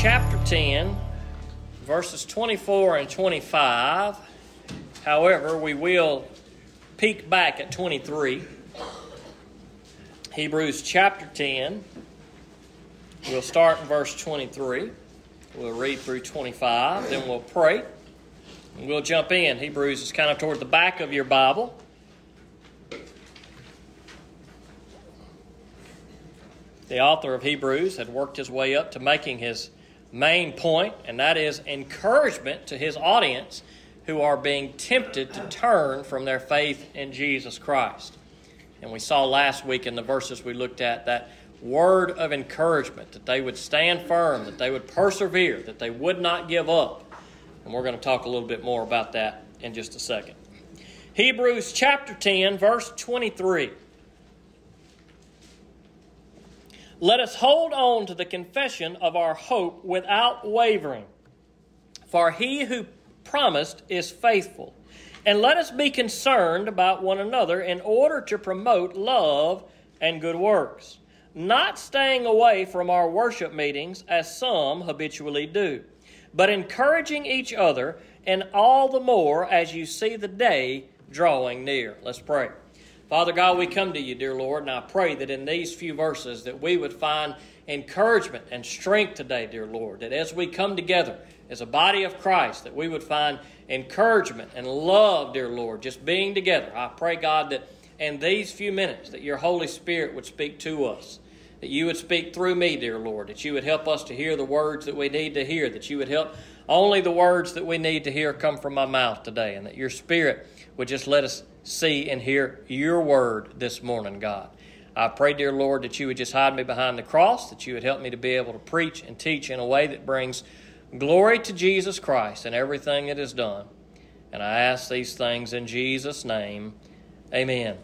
chapter 10, verses 24 and 25. However, we will peek back at 23. Hebrews chapter 10. We'll start in verse 23. We'll read through 25, then we'll pray. And we'll jump in. Hebrews is kind of toward the back of your Bible. The author of Hebrews had worked his way up to making his main point, and that is encouragement to his audience who are being tempted to turn from their faith in Jesus Christ. And we saw last week in the verses we looked at that word of encouragement that they would stand firm, that they would persevere, that they would not give up. And we're going to talk a little bit more about that in just a second. Hebrews chapter 10, verse 23. Let us hold on to the confession of our hope without wavering. For he who promised is faithful. And let us be concerned about one another in order to promote love and good works, not staying away from our worship meetings as some habitually do, but encouraging each other, and all the more as you see the day drawing near. Let's pray. Father God, we come to you, dear Lord, and I pray that in these few verses that we would find encouragement and strength today, dear Lord, that as we come together as a body of Christ, that we would find encouragement and love, dear Lord, just being together. I pray, God, that in these few minutes that your Holy Spirit would speak to us, that you would speak through me, dear Lord, that you would help us to hear the words that we need to hear, that you would help only the words that we need to hear come from my mouth today, and that your Spirit would just let us see and hear your word this morning, God. I pray, dear Lord, that you would just hide me behind the cross, that you would help me to be able to preach and teach in a way that brings glory to Jesus Christ and everything that is done. And I ask these things in Jesus' name. Amen.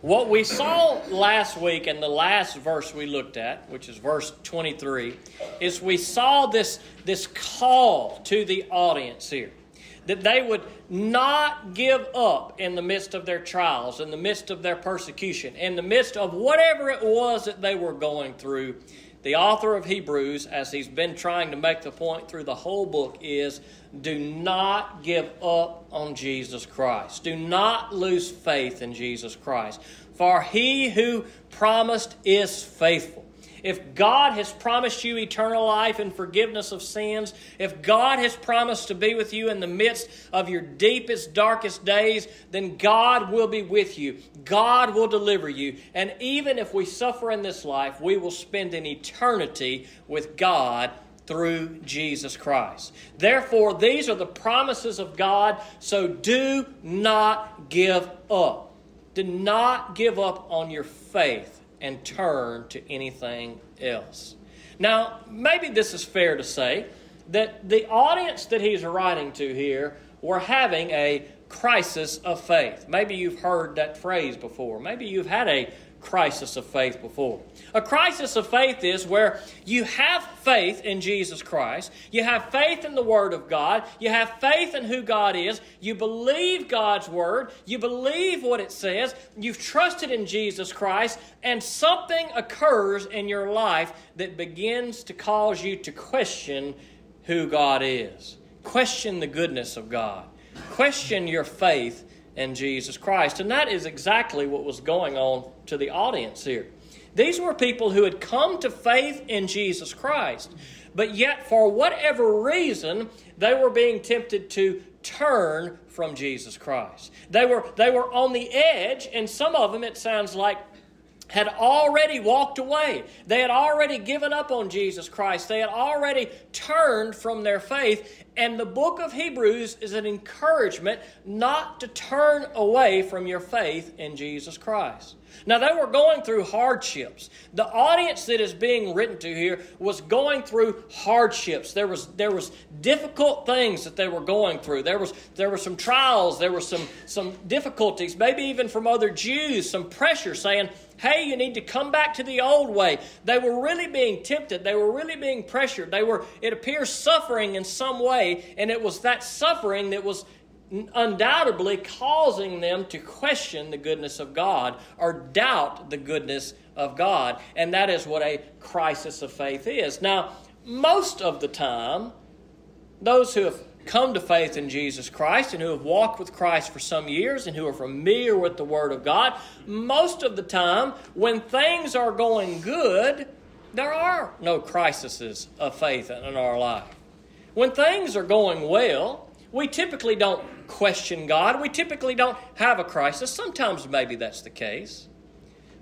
What we saw last week in the last verse we looked at, which is verse 23, is we saw this, this call to the audience here that they would not give up in the midst of their trials, in the midst of their persecution, in the midst of whatever it was that they were going through. The author of Hebrews, as he's been trying to make the point through the whole book, is do not give up on Jesus Christ. Do not lose faith in Jesus Christ. For he who promised is faithful. If God has promised you eternal life and forgiveness of sins, if God has promised to be with you in the midst of your deepest, darkest days, then God will be with you. God will deliver you. And even if we suffer in this life, we will spend an eternity with God through Jesus Christ. Therefore, these are the promises of God, so do not give up. Do not give up on your faith and turn to anything else. Now, maybe this is fair to say that the audience that he's writing to here were having a crisis of faith. Maybe you've heard that phrase before. Maybe you've had a crisis of faith before. A crisis of faith is where you have faith in Jesus Christ, you have faith in the Word of God, you have faith in who God is, you believe God's Word, you believe what it says, you've trusted in Jesus Christ, and something occurs in your life that begins to cause you to question who God is, question the goodness of God, question your faith in Jesus Christ. And that is exactly what was going on to the audience here. These were people who had come to faith in Jesus Christ, but yet, for whatever reason, they were being tempted to turn from Jesus Christ. They were, they were on the edge, and some of them, it sounds like, had already walked away. They had already given up on Jesus Christ. They had already turned from their faith. And the book of Hebrews is an encouragement not to turn away from your faith in Jesus Christ. Now, they were going through hardships. The audience that is being written to here was going through hardships. There was, there was difficult things that they were going through. There, was, there were some trials, there were some, some difficulties, maybe even from other Jews, some pressure saying, hey, you need to come back to the old way. They were really being tempted. They were really being pressured. They were, it appears, suffering in some way, and it was that suffering that was undoubtedly causing them to question the goodness of God or doubt the goodness of God. And that is what a crisis of faith is. Now, most of the time, those who have come to faith in Jesus Christ and who have walked with Christ for some years and who are familiar with the Word of God, most of the time, when things are going good, there are no crises of faith in our life. When things are going well, we typically don't question God. We typically don't have a crisis. Sometimes maybe that's the case.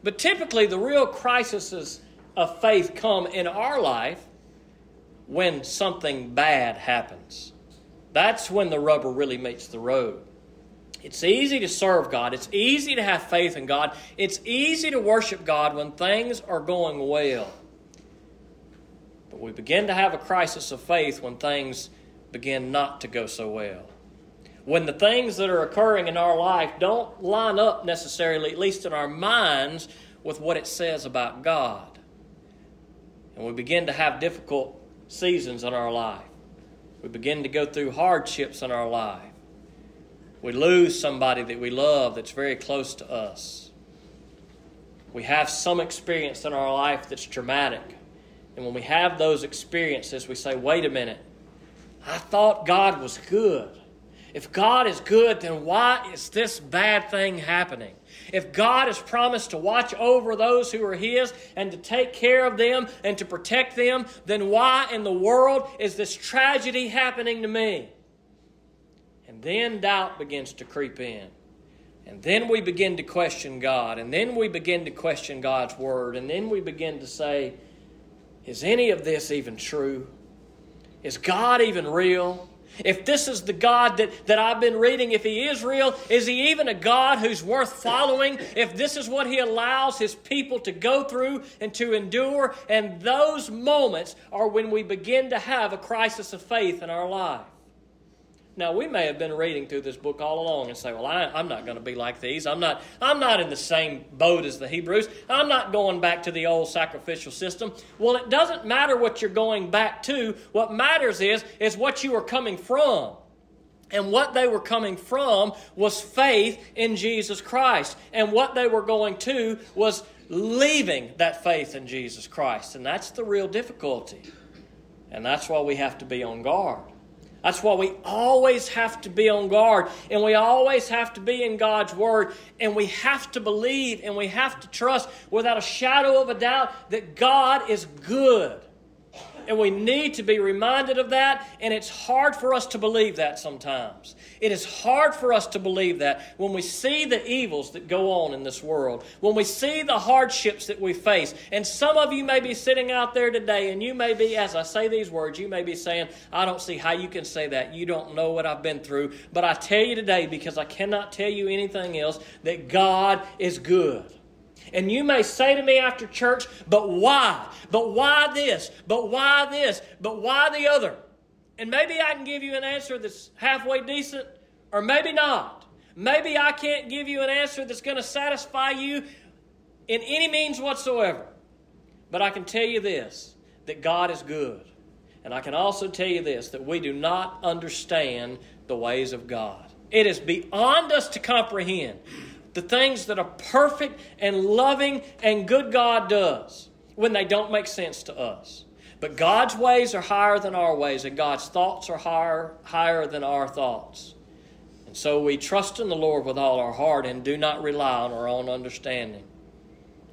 But typically, the real crises of faith come in our life when something bad happens. That's when the rubber really meets the road. It's easy to serve God. It's easy to have faith in God. It's easy to worship God when things are going well. But we begin to have a crisis of faith when things begin not to go so well. When the things that are occurring in our life don't line up necessarily, at least in our minds, with what it says about God. And we begin to have difficult seasons in our life. We begin to go through hardships in our life. We lose somebody that we love that's very close to us. We have some experience in our life that's traumatic. And when we have those experiences, we say, wait a minute, I thought God was good. If God is good, then why is this bad thing happening? If God has promised to watch over those who are His and to take care of them and to protect them, then why in the world is this tragedy happening to me? And then doubt begins to creep in. And then we begin to question God. And then we begin to question God's Word. And then we begin to say, is any of this even true? Is God even real? If this is the God that, that I've been reading, if He is real, is He even a God who's worth following? If this is what He allows His people to go through and to endure, and those moments are when we begin to have a crisis of faith in our life. Now, we may have been reading through this book all along and say, well, I, am not going to be like these. I'm not, I'm not in the same boat as the Hebrews. I'm not going back to the old sacrificial system. Well, it doesn't matter what you're going back to. What matters is, is what you are coming from. And what they were coming from was faith in Jesus Christ. And what they were going to was leaving that faith in Jesus Christ. And that's the real difficulty. And that's why we have to be on guard. That's why we always have to be on guard and we always have to be in God's Word and we have to believe and we have to trust without a shadow of a doubt that God is good and we need to be reminded of that, and it's hard for us to believe that sometimes. It is hard for us to believe that when we see the evils that go on in this world, when we see the hardships that we face. And some of you may be sitting out there today, and you may be, as I say these words, you may be saying, I don't see how you can say that. You don't know what I've been through. But I tell you today, because I cannot tell you anything else, that God is good. And you may say to me after church, but why? But why this? But why this? But why the other? And maybe I can give you an answer that's halfway decent, or maybe not. Maybe I can't give you an answer that's going to satisfy you in any means whatsoever. But I can tell you this that God is good. And I can also tell you this that we do not understand the ways of God. It is beyond us to comprehend the things that a perfect and loving and good God does when they don't make sense to us. But God's ways are higher than our ways, and God's thoughts are higher, higher than our thoughts. And so we trust in the Lord with all our heart and do not rely on our own understanding.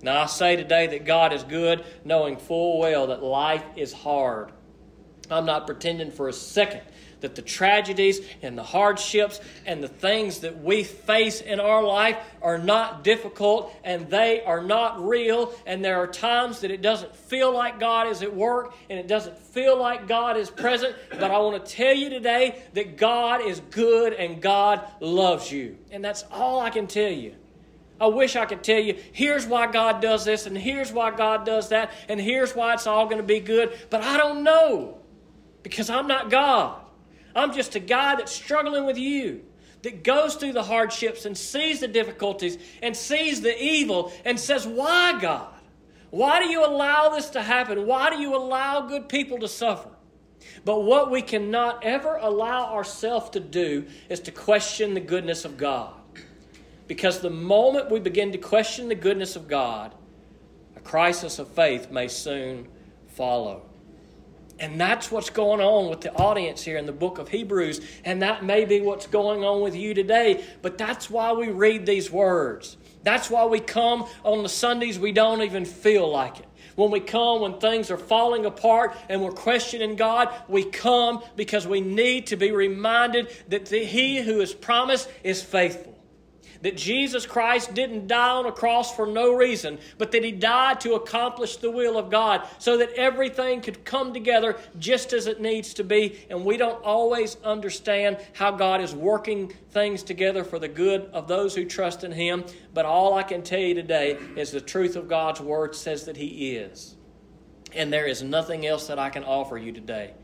Now, I say today that God is good, knowing full well that life is hard. I'm not pretending for a second that the tragedies and the hardships and the things that we face in our life are not difficult and they are not real. And there are times that it doesn't feel like God is at work and it doesn't feel like God is present. But I want to tell you today that God is good and God loves you. And that's all I can tell you. I wish I could tell you, here's why God does this, and here's why God does that, and here's why it's all going to be good. But I don't know because I'm not God. I'm just a guy that's struggling with you, that goes through the hardships and sees the difficulties and sees the evil and says, Why, God? Why do you allow this to happen? Why do you allow good people to suffer? But what we cannot ever allow ourselves to do is to question the goodness of God. Because the moment we begin to question the goodness of God, a crisis of faith may soon follow. And that's what's going on with the audience here in the book of Hebrews. And that may be what's going on with you today. But that's why we read these words. That's why we come on the Sundays we don't even feel like it. When we come, when things are falling apart and we're questioning God, we come because we need to be reminded that the, He who has promised is faithful that Jesus Christ didn't die on a cross for no reason, but that He died to accomplish the will of God so that everything could come together just as it needs to be. And we don't always understand how God is working things together for the good of those who trust in Him. But all I can tell you today is the truth of God's Word says that He is. And there is nothing else that I can offer you today.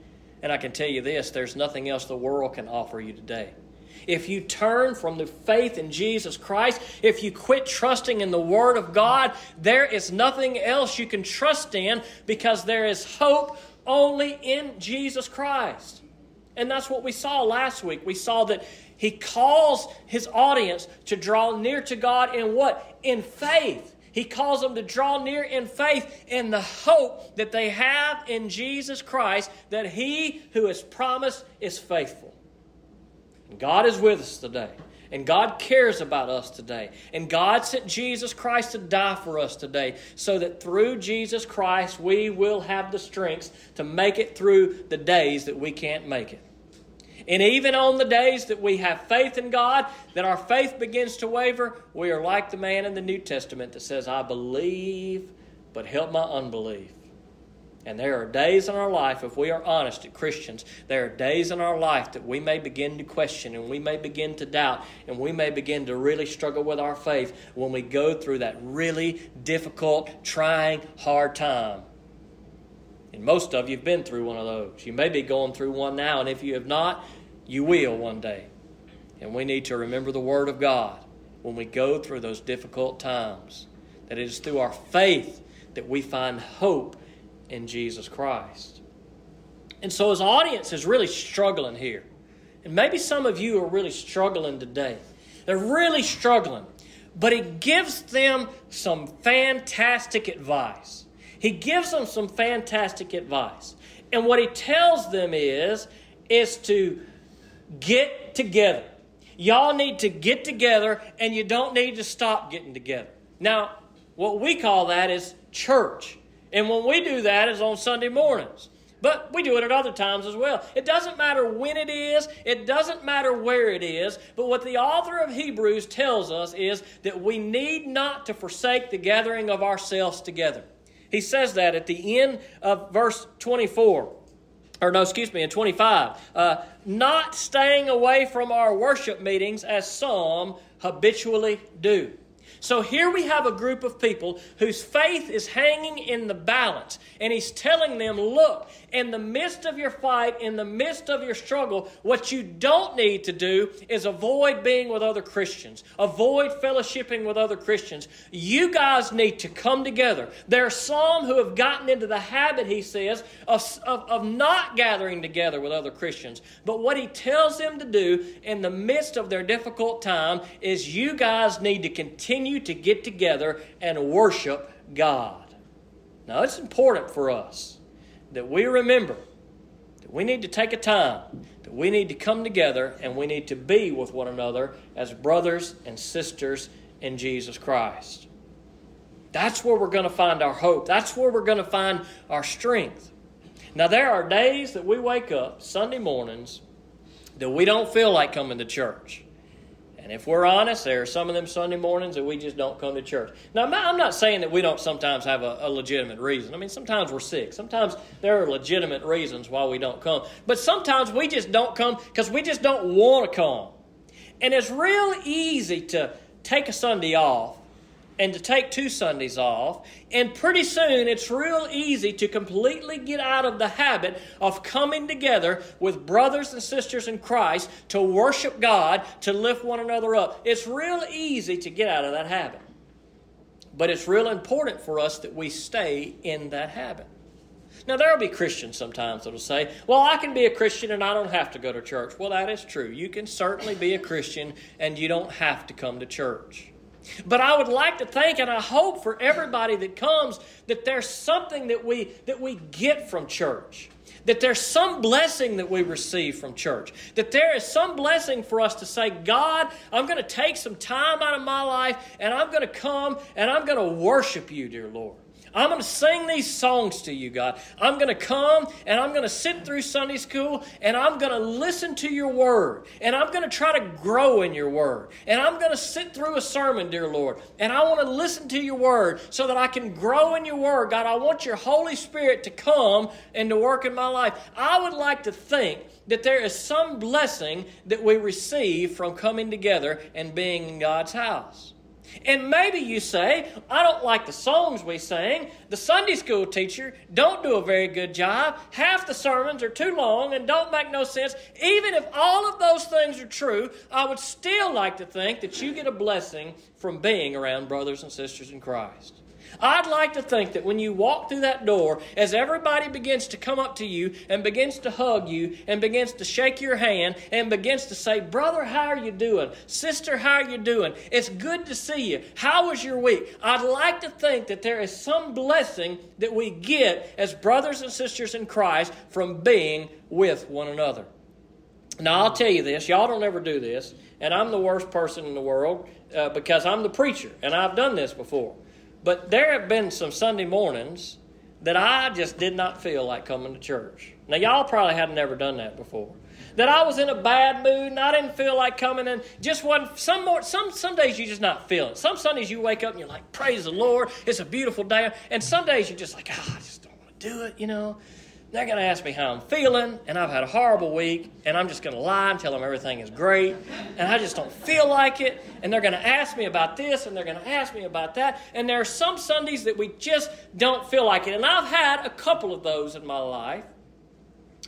And I can tell you this there's nothing else the world can offer you today if you turn from the faith in Jesus Christ, if you quit trusting in the Word of God, there is nothing else you can trust in because there is hope only in Jesus Christ. And that's what we saw last week. We saw that he calls his audience to draw near to God in what? In faith. He calls them to draw near in faith in the hope that they have in Jesus Christ that he who has promised is faithful. God is with us today. And God cares about us today. And God sent Jesus Christ to die for us today so that through Jesus Christ we will have the strength to make it through the days that we can't make it. And even on the days that we have faith in God, that our faith begins to waver, we are like the man in the New Testament that says, I believe, but help my unbelief. And there are days in our life, if we are honest as Christians, there are days in our life that we may begin to question and we may begin to doubt and we may begin to really struggle with our faith when we go through that really difficult, trying, hard time. And most of you have been through one of those. You may be going through one now, and if you have not, you will one day. And we need to remember the Word of God when we go through those difficult times. That it is through our faith that we find hope in Jesus Christ. And so his audience is really struggling here. And maybe some of you are really struggling today. They're really struggling. But he gives them some fantastic advice. He gives them some fantastic advice. And what he tells them is is to get together. Y'all need to get together and you don't need to stop getting together. Now, what we call that is church. And when we do that is on Sunday mornings. But we do it at other times as well. It doesn't matter when it is, it doesn't matter where it is, but what the author of Hebrews tells us is that we need not to forsake the gathering of ourselves together. He says that at the end of verse 24. Or, no, excuse me, in 25. Uh, not staying away from our worship meetings as some habitually do. So here we have a group of people whose faith is hanging in the balance. And he's telling them, look, in the midst of your fight, in the midst of your struggle, what you don't need to do is avoid being with other Christians, avoid fellowshipping with other Christians. You guys need to come together. There are some who have gotten into the habit, he says, of, of, of not gathering together with other Christians. But what he tells them to do in the midst of their difficult time is you guys need to continue continue to get together and worship God. Now, it's important for us that we remember that we need to take a time, that we need to come together and we need to be with one another as brothers and sisters in Jesus Christ. That's where we're going to find our hope. That's where we're going to find our strength. Now, there are days that we wake up, Sunday mornings, that we don't feel like coming to church. And if we're honest, there are some of them Sunday mornings that we just don't come to church. Now, I'm not saying that we don't sometimes have a, a, legitimate reason. I mean, sometimes we're sick. Sometimes there are legitimate reasons why we don't come. But sometimes we just don't come because we just don't want to come. And it's real easy to take a Sunday off and to take two Sundays off. And pretty soon it's real easy to completely get out of the habit of coming together with brothers and sisters in Christ to worship God, to lift one another up. It's real easy to get out of that habit. But it's real important for us that we stay in that habit. Now, there will be Christians sometimes that will say, Well, I can be a Christian and I don't have to go to church. Well, that is true. You can certainly be a Christian and you don't have to come to church. But I would like to think and I hope for everybody that comes that there's something that we that we get from church. that there's some blessing that we receive from church. That there is some blessing for us to say, God, I'm going to take some time out of my life and I'm going to come and I'm going to worship you, dear Lord. I'm going to sing these songs to you, God. I'm going to come and I'm going to sit through Sunday school and I'm going to listen to your word. And I'm going to try to grow in your word. And I'm going to sit through a sermon, dear Lord. And I want to listen to your word so that I can grow in your word. God, I want your Holy Spirit to come and to work in my life. I would like to think that there is some blessing that we receive from coming together and being in God's house. And maybe you say, I don't like the songs we sing. The Sunday school teacher don't do a very good job. Half the sermons are too long and don't make no sense. Even if all of those things are true, I would still like to think that you get a blessing from being around brothers and sisters in Christ. I'd like to think that when you walk through that door, as everybody begins to come up to you and begins to hug you and begins to shake your hand and begins to say, Brother, how are you doing? Sister, how are you doing? It's good to see you. How was your week? I'd like to think that there is some blessing that we get as brothers and sisters in Christ from being with one another. Now, I'll tell you this, y'all don't ever do this, and I'm the worst person in the world uh, because I'm the preacher, and I've done this before. But there have been some Sunday mornings that I just did not feel like coming to church. Now, y'all probably had never done that before. That I was in a bad mood and I didn't feel like coming and just wasn't. Some more, some some days you just not feeling. Some Sundays you wake up and you're like, "Praise the Lord, it's a beautiful day," and some days you're just like, "Ah, I just don't want to do it," you know. They're going to ask me how I'm feeling, and I've had a horrible week, and I'm just going to lie and tell them everything is great, and I just don't feel like it. And they're going to ask me about this, and they're going to ask me about that. And there are some Sundays that we just don't feel like it. And I've had a couple of those in my life.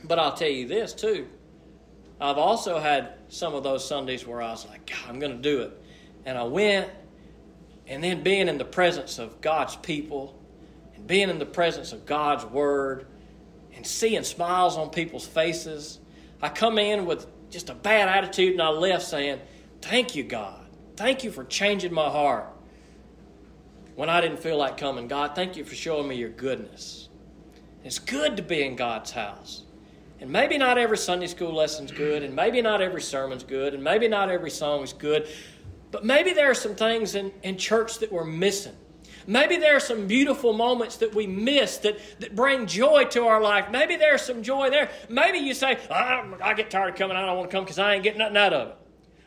But I'll tell you this, too. I've also had some of those Sundays where I was like, God, I'm going to do it. And I went, and then being in the presence of God's people, and being in the presence of God's Word, and seeing smiles on people's faces. I come in with just a bad attitude and I left saying, Thank you, God. Thank you for changing my heart. When I didn't feel like coming, God, thank you for showing me your goodness. It's good to be in God's house. And maybe not every Sunday school lesson's good, and maybe not every sermon's good, and maybe not every song is good, but maybe there are some things in, in church that we're missing. Maybe there are some beautiful moments that we miss that, that bring joy to our life. Maybe there's some joy there. Maybe you say, I, I get tired of coming, I don't want to come because I ain't getting nothing out of it.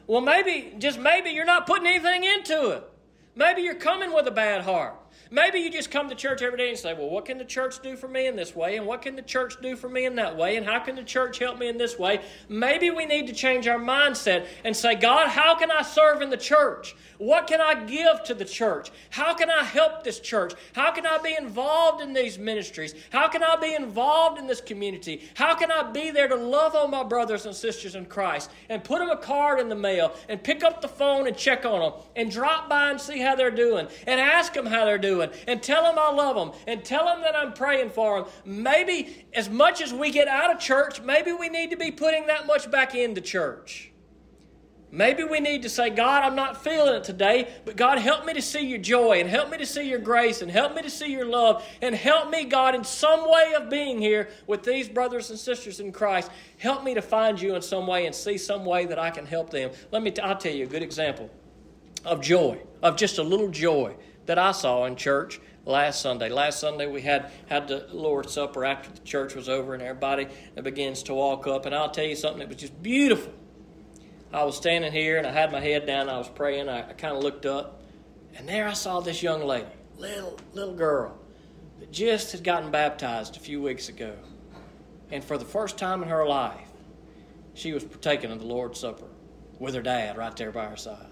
Well, maybe, just maybe, you're not putting anything into it. Maybe you're coming with a bad heart. Maybe you just come to church every day and say, Well, what can the church do for me in this way? And what can the church do for me in that way? And how can the church help me in this way? Maybe we need to change our mindset and say, God, how can I serve in the church? What can I give to the church? How can I help this church? How can I be involved in these ministries? How can I be involved in this community? How can I be there to love on my brothers and sisters in Christ and put them a card in the mail and pick up the phone and check on them and drop by and see how they're doing and ask them how they're doing and tell them I love them and tell them that I'm praying for them? Maybe as much as we get out of church, maybe we need to be putting that much back into church. Maybe we need to say, God, I'm not feeling it today, but God, help me to see your joy and help me to see your grace and help me to see your love and help me, God, in some way of being here with these brothers and sisters in Christ. Help me to find you in some way and see some way that I can help them. Let me, t- I'll tell you a good example of joy, of just a little joy that I saw in church last Sunday. Last Sunday we had had the Lord's Supper after the church was over, and everybody begins to walk up. And I'll tell you something that was just beautiful. I was standing here and I had my head down. I was praying. I, I kind of looked up, and there I saw this young lady, little little girl, that just had gotten baptized a few weeks ago, and for the first time in her life, she was partaking of the Lord's Supper with her dad right there by her side.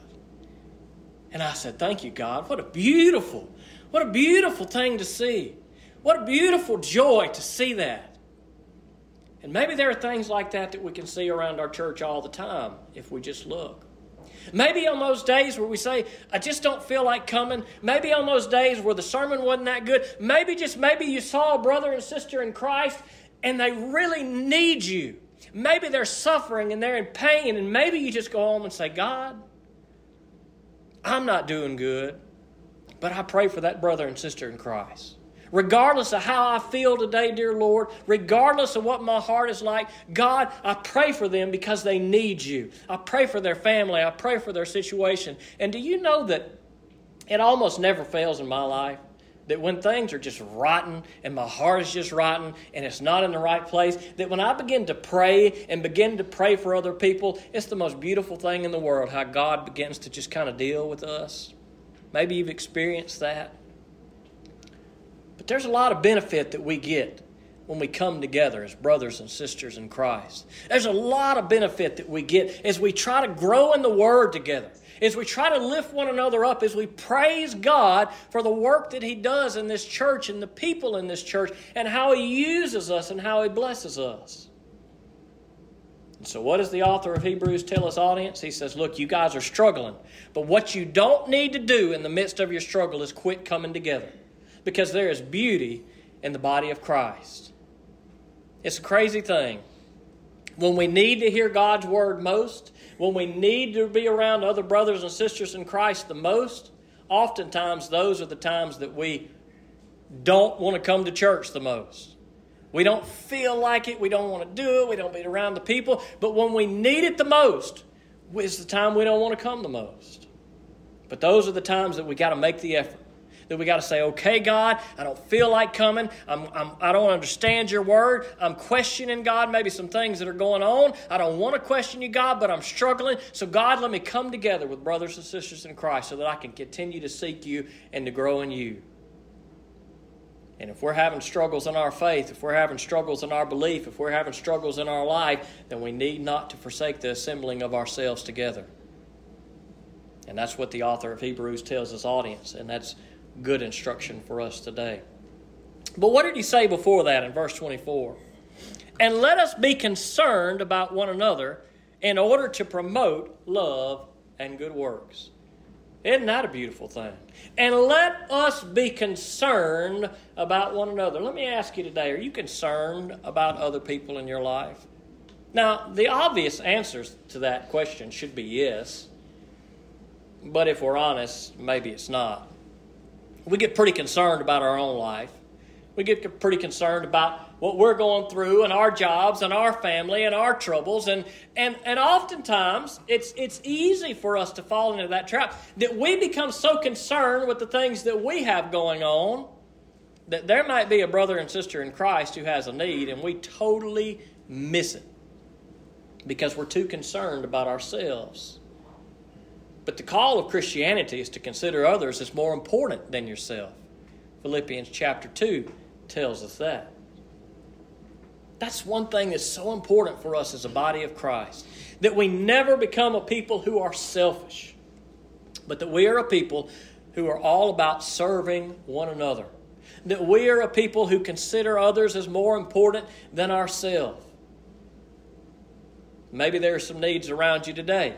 And I said, "Thank you, God. What a beautiful, what a beautiful thing to see. What a beautiful joy to see that." And maybe there are things like that that we can see around our church all the time if we just look. Maybe on those days where we say, I just don't feel like coming. Maybe on those days where the sermon wasn't that good. Maybe just maybe you saw a brother and sister in Christ and they really need you. Maybe they're suffering and they're in pain, and maybe you just go home and say, God, I'm not doing good, but I pray for that brother and sister in Christ. regardless of how I feel today, dear Lord, regardless of what my heart is like, God, I pray for them because they need you. I pray for their family. I pray for their situation. And do you know that it almost never fails in my life? That when things are just rotten and my heart is just rotten and it's not in the right place, that when I begin to pray and begin to pray for other people, it's the most beautiful thing in the world how God begins to just kind of deal with us. Maybe you've experienced that. But there's a lot of benefit that we get when we come together as brothers and sisters in Christ. There's a lot of benefit that we get as we try to grow in the Word together, as we try to lift one another up, as we praise God for the work that He does in this church and the people in this church, and how He uses us and how He blesses us. And so, what does the author of Hebrews tell his audience? He says, Look, you guys are struggling, but what you don't need to do in the midst of your struggle is quit coming together because there is beauty in the body of Christ. It's a crazy thing. When we need to hear God's word most, when we need to be around other brothers and sisters in Christ the most, oftentimes those are the times that we don't want to come to church the most. We don't feel like it. We don't want to do it. We don't be around the people. But when we need it the most, is the time we don't want to come the most. But those are the times that we got to make the effort that we got to say, okay, God, I don't feel like coming. I'm, I'm, I do not understand your word. I'm questioning God, maybe some things that are going on. I don't want to question you, God, but I'm struggling. So, God, let me come together with brothers and sisters in Christ so that I can continue to seek you and to grow in you. And if we're having struggles in our faith, if we're having struggles in our belief, if we're having struggles in our life, then we need not to forsake the assembling of ourselves together. And that's what the author of Hebrews tells his audience. And that's good instruction for us today. But what did he say before that in verse 24? And let us be concerned about one another in order to promote love and good works. Isn't that a beautiful thing? And let us be concerned about one another. Let me ask you today are you concerned about other people in your life? Now, the obvious answers to that question should be yes. But if we're honest, maybe it's not we get pretty concerned about our own life. We get pretty concerned about what we're going through and our jobs and our family and our troubles. And, and, and oftentimes, it's, it's easy for us to fall into that trap that we become so concerned with the things that we have going on that there might be a brother and sister in Christ who has a need, and we totally miss it because we're too concerned about ourselves. But the call of Christianity is to consider others as more important than yourself. Philippians chapter 2 tells us that. That's one thing that's so important for us as a body of Christ that we never become a people who are selfish, but that we are a people who are all about serving one another. That we are a people who consider others as more important than ourselves. Maybe there are some needs around you today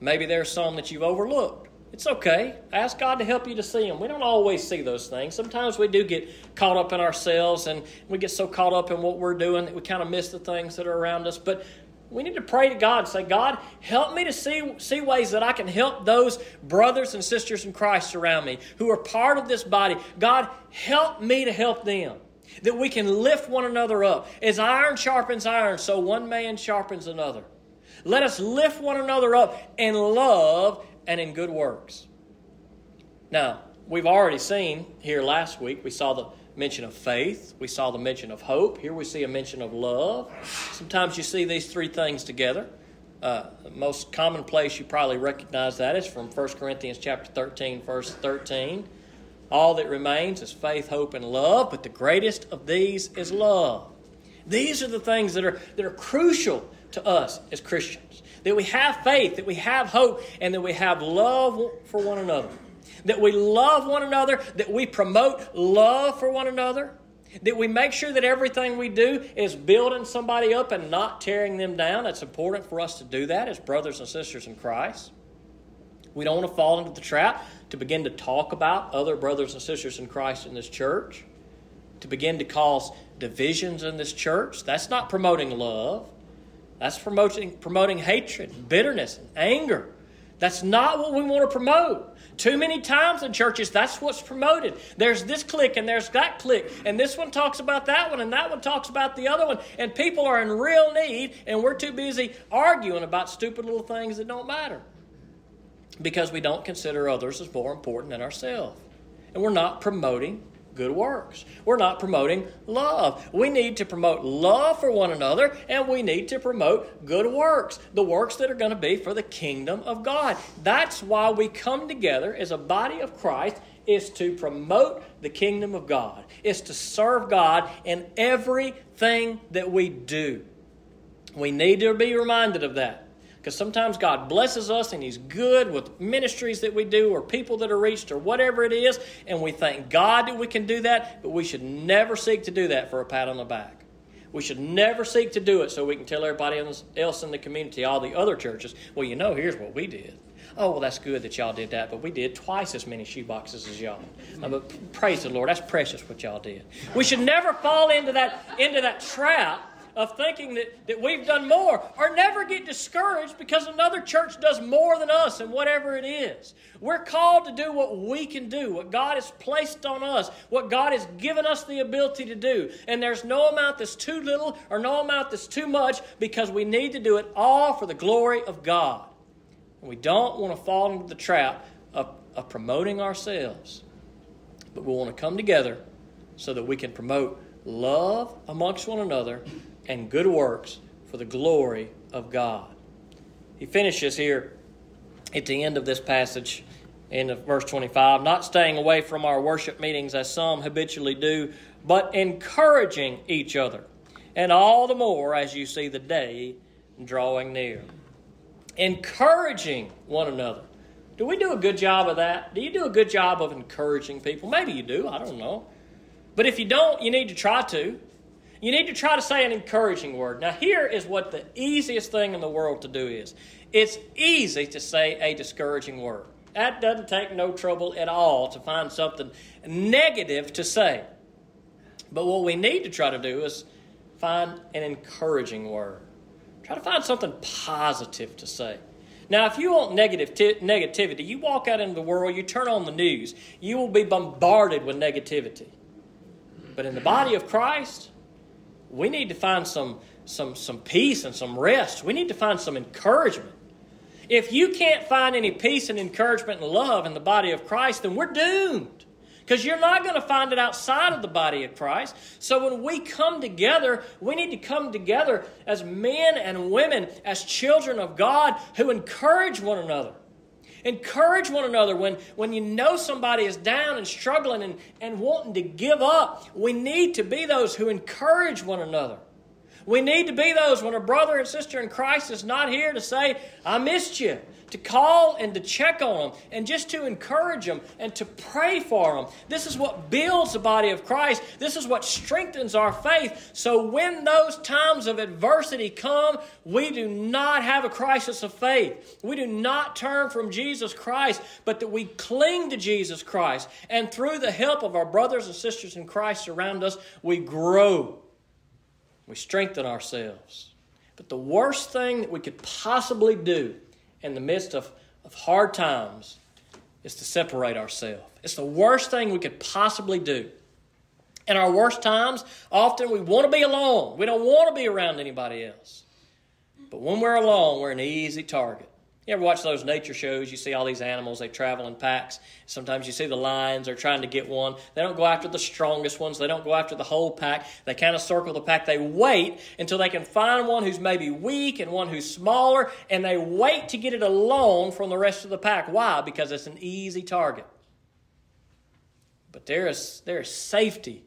Maybe there's some that you've overlooked. It's okay. Ask God to help you to see them. We don't always see those things. Sometimes we do get caught up in ourselves and we get so caught up in what we're doing that we kind of miss the things that are around us. But we need to pray to God and say, God, help me to see, see ways that I can help those brothers and sisters in Christ around me who are part of this body. God, help me to help them. That we can lift one another up. As iron sharpens iron, so one man sharpens another. Let us lift one another up in love and in good works. Now, we've already seen here last week, we saw the mention of faith, we saw the mention of hope. Here we see a mention of love. Sometimes you see these three things together. Uh, the most common place you probably recognize that is from 1 Corinthians chapter 13, verse 13. All that remains is faith, hope, and love, but the greatest of these is love. These are the things that are, that are crucial to us as Christians. That we have faith, that we have hope, and that we have love for one another. That we love one another, that we promote love for one another, that we make sure that everything we do is building somebody up and not tearing them down. It's important for us to do that as brothers and sisters in Christ. We don't want to fall into the trap to begin to talk about other brothers and sisters in Christ in this church, to begin to cause divisions in this church. That's not promoting love. That's promoting, promoting hatred, bitterness, anger. That's not what we want to promote. Too many times in churches, that's what's promoted. There's this clique and there's that clique, and this one talks about that one, and that one talks about the other one, and people are in real need, and we're too busy arguing about stupid little things that don't matter because we don't consider others as more important than ourselves. And we're not promoting good works. We're not promoting love. We need to promote love for one another and we need to promote good works, the works that are going to be for the kingdom of God. That's why we come together as a body of Christ is to promote the kingdom of God. Is to serve God in everything that we do. We need to be reminded of that. Because sometimes God blesses us and He's good with ministries that we do or people that are reached or whatever it is, and we thank God that we can do that, but we should never seek to do that for a pat on the back. We should never seek to do it so we can tell everybody else in the community, all the other churches, well, you know, here's what we did. Oh, well, that's good that y'all did that, but we did twice as many shoe boxes as y'all. Uh, but praise the Lord, that's precious what y'all did. We should never fall into that, into that trap of thinking that, that we've done more or never get discouraged because another church does more than us and whatever it is. We're called to do what we can do, what God has placed on us, what God has given us the ability to do. And there's no amount that's too little or no amount that's too much because we need to do it all for the glory of God. We don't want to fall into the trap of, of promoting ourselves, but we want to come together so that we can promote love amongst one another and good works for the glory of God. He finishes here at the end of this passage in verse 25 not staying away from our worship meetings as some habitually do, but encouraging each other, and all the more as you see the day drawing near. Encouraging one another. Do we do a good job of that? Do you do a good job of encouraging people? Maybe you do, I don't know. But if you don't, you need to try to you need to try to say an encouraging word. Now, here is what the easiest thing in the world to do is it's easy to say a discouraging word. That doesn't take no trouble at all to find something negative to say. But what we need to try to do is find an encouraging word. Try to find something positive to say. Now, if you want negative t- negativity, you walk out into the world, you turn on the news, you will be bombarded with negativity. But in the body of Christ, we need to find some, some, some peace and some rest. We need to find some encouragement. If you can't find any peace and encouragement and love in the body of Christ, then we're doomed. Because you're not going to find it outside of the body of Christ. So when we come together, we need to come together as men and women, as children of God who encourage one another. Encourage one another when, when you know somebody is down and struggling and, and wanting to give up. We need to be those who encourage one another. We need to be those when a brother and sister in Christ is not here to say, I missed you to call and to check on them and just to encourage them and to pray for them. This is what builds the body of Christ. This is what strengthens our faith. So when those times of adversity come, we do not have a crisis of faith. We do not turn from Jesus Christ, but that we cling to Jesus Christ. And through the help of our brothers and sisters in Christ around us, we grow. We strengthen ourselves. But the worst thing that we could possibly do in the midst of, of hard times is to separate ourselves. It's the worst thing we could possibly do. In our worst times, often we want to be alone. We don't want to be around anybody else. But when we're alone, we're an easy target. You ever watch those nature shows? You see all these animals, they travel in packs. Sometimes you see the lions, they're trying to get one. They don't go after the strongest ones, they don't go after the whole pack. They kind of circle the pack. They wait until they can find one who's maybe weak and one who's smaller, and they wait to get it alone from the rest of the pack. Why? Because it's an easy target. But there is, there is safety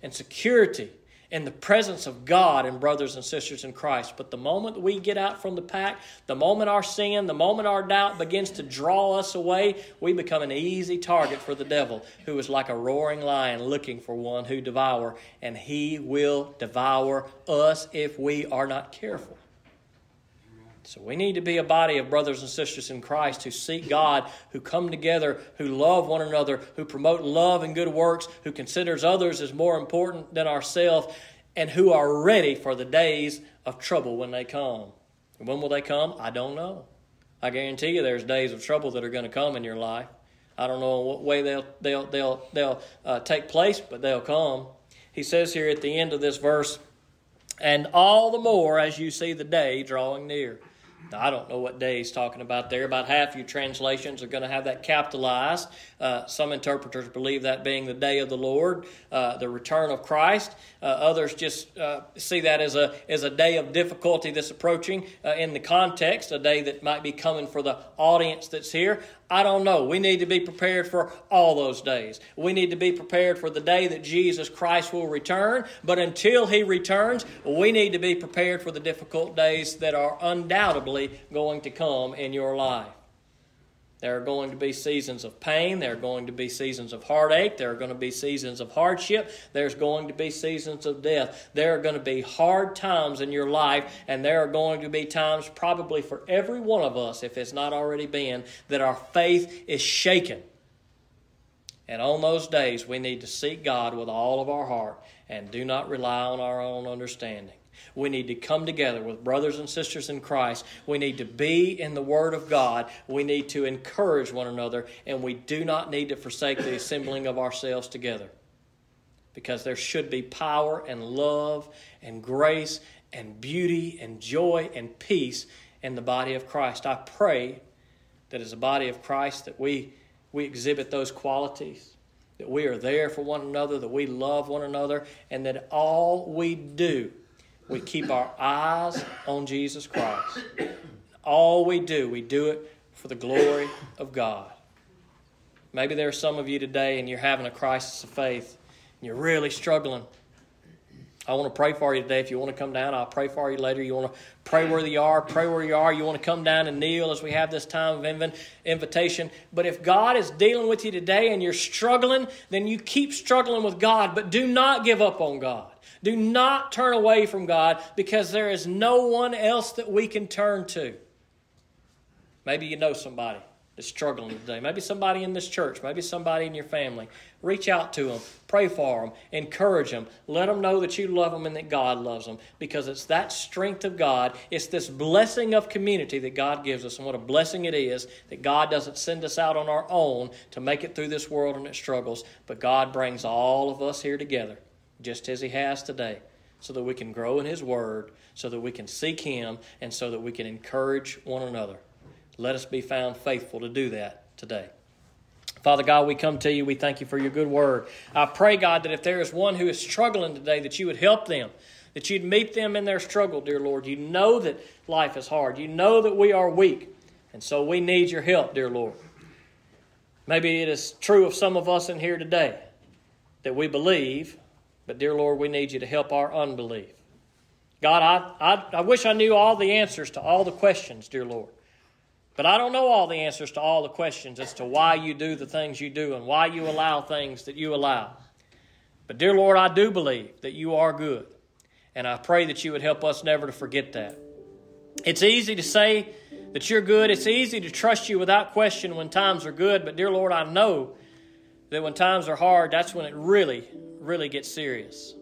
and security in the presence of God and brothers and sisters in Christ. But the moment we get out from the pack, the moment our sin, the moment our doubt begins to draw us away, we become an easy target for the devil, who is like a roaring lion looking for one who devour, and he will devour us if we are not careful. So we need to be a body of brothers and sisters in Christ who seek God, who come together, who love one another, who promote love and good works, who considers others as more important than ourselves, and who are ready for the days of trouble when they come. And when will they come? I don't know. I guarantee you there's days of trouble that are going to come in your life. I don't know what way they'll, they'll, they'll, they'll uh, take place, but they'll come. He says here at the end of this verse, and all the more as you see the day drawing near. I don't know what day he's talking about there. About half your translations are going to have that capitalized. Uh, some interpreters believe that being the day of the Lord, uh, the return of Christ. Uh, others just uh, see that as a, as a day of difficulty that's approaching uh, in the context, a day that might be coming for the audience that's here. I don't know. We need to be prepared for all those days. We need to be prepared for the day that Jesus Christ will return. But until he returns, we need to be prepared for the difficult days that are undoubtedly going to come in your life. There are going to be seasons of pain. There are going to be seasons of heartache. There are going to be seasons of hardship. There's going to be seasons of death. There are going to be hard times in your life, and there are going to be times, probably for every one of us, if it's not already been, that our faith is shaken. And on those days, we need to seek God with all of our heart and do not rely on our own understanding. We need to come together with brothers and sisters in Christ. We need to be in the Word of God. We need to encourage one another, and we do not need to forsake the assembling of ourselves together. Because there should be power and love and grace and beauty and joy and peace in the body of Christ. I pray that as a body of Christ that we, we exhibit those qualities, that we are there for one another, that we love one another, and that all we do we keep our eyes on Jesus Christ. All we do, we do it for the glory of God. Maybe there are some of you today and you're having a crisis of faith and you're really struggling. I want to pray for you today. If you want to come down, I'll pray for you later. You want to pray where you are, pray where you are. You want to come down and kneel as we have this time of invitation. But if God is dealing with you today and you're struggling, then you keep struggling with God, but do not give up on God. Do not turn away from God because there is no one else that we can turn to. Maybe you know somebody that's struggling today. Maybe somebody in this church, maybe somebody in your family. Reach out to them, pray for them, encourage them, let them know that you love them and that God loves them because it's that strength of God. It's this blessing of community that God gives us, and what a blessing it is that God doesn't send us out on our own to make it through this world and its struggles, but God brings all of us here together just as He has today, so that we can grow in His Word, so that we can seek Him, and so that we can encourage one another. Let us be found faithful to do that today. Father God, we come to you. We thank you for your good word. I pray, God, that if there is one who is struggling today, that you would help them, that you'd meet them in their struggle, dear Lord. You know that life is hard. You know that we are weak. And so we need your help, dear Lord. Maybe it is true of some of us in here today that we believe, but, dear Lord, we need you to help our unbelief. God, I, I, I wish I knew all the answers to all the questions, dear Lord. But I don't know all the answers to all the questions as to why you do the things you do and why you allow things that you allow. But, dear Lord, I do believe that you are good. And I pray that you would help us never to forget that. It's easy to say that you're good. It's easy to trust you without question when times are good. But, dear Lord, I know that when times are hard, that's when it really, really gets serious.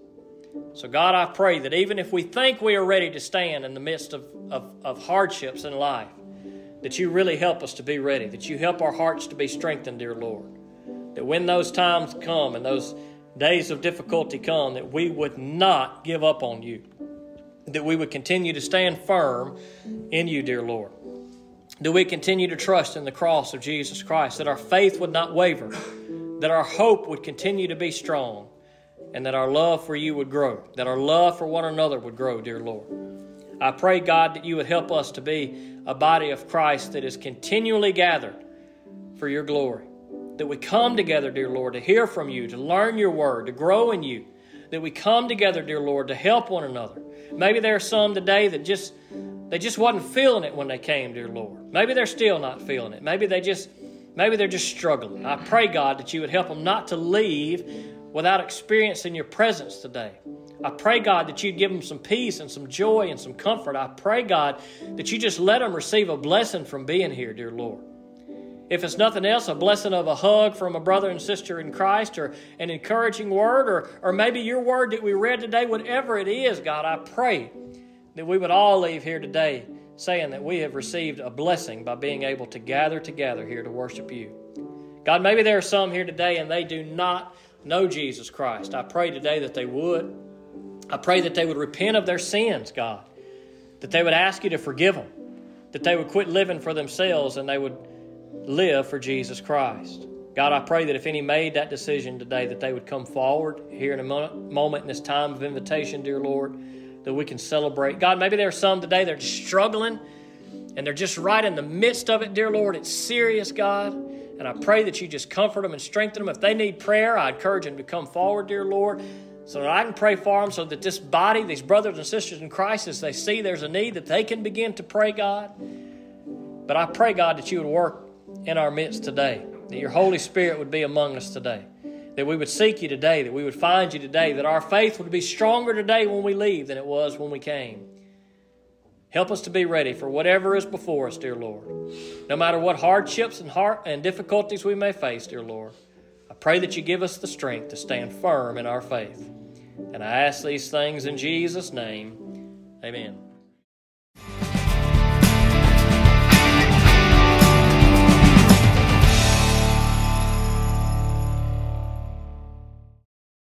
So, God, I pray that even if we think we are ready to stand in the midst of, of, of, hardships in life, that you really help us to be ready, that you help our hearts to be strengthened, dear Lord. That when those times come and those days of difficulty come, that we would not give up on you, that we would continue to stand firm in you, dear Lord. That we continue to trust in the cross of Jesus Christ, that our faith would not waver, that our hope would continue to be strong and that our love for you would grow, that our love for one another would grow, dear Lord. I pray, God, that you would help us to be a body of Christ that is continually gathered for your glory. That we come together, dear Lord, to hear from you, to learn your word, to grow in you. That we come together, dear Lord, to help one another. Maybe there are some today that just they just wasn't feeling it when they came, dear Lord. Maybe they're still not feeling it. Maybe they just maybe they're just struggling. I pray, God, that you would help them not to leave without experiencing your presence today. I pray, God, that you'd give them some peace and some joy and some comfort. I pray, God, that you just let them receive a blessing from being here, dear Lord. If it's nothing else, a blessing of a hug from a brother and sister in Christ, or an encouraging word, or, or maybe your word that we read today, whatever it is, God, I pray that we would all leave here today saying that we have received a blessing by being able to gather together here to worship you. God, maybe there are some here today and they do not know Jesus Christ. I pray today that they would. I pray that they would repent of their sins, God, that they would ask you to forgive them, that they would quit living for themselves and they would live for Jesus Christ. God, I pray that if any made that decision today, that they would come forward here in a moment in this time of invitation, dear Lord, that we can celebrate. God, maybe there are some today that are struggling and they're just right in the midst of it, dear Lord. It's serious, God. And I pray that you just comfort them and strengthen them. If they need prayer, I encourage them to come forward, dear Lord, so that I can pray for them, so that this body, these brothers and sisters in Christ, as they see there's a need, that they can begin to pray, God. But I pray, God, that you would work in our midst today, that your Holy Spirit would be among us today, that we would seek you today, that we would find you today, that our faith would be stronger today when we leave than it was when we came. Help us to be ready for whatever is before us, dear Lord. No matter what hardships and, heart and difficulties we may face, dear Lord, I pray that you give us the strength to stand firm in our faith. And I ask these things in Jesus' name. Amen.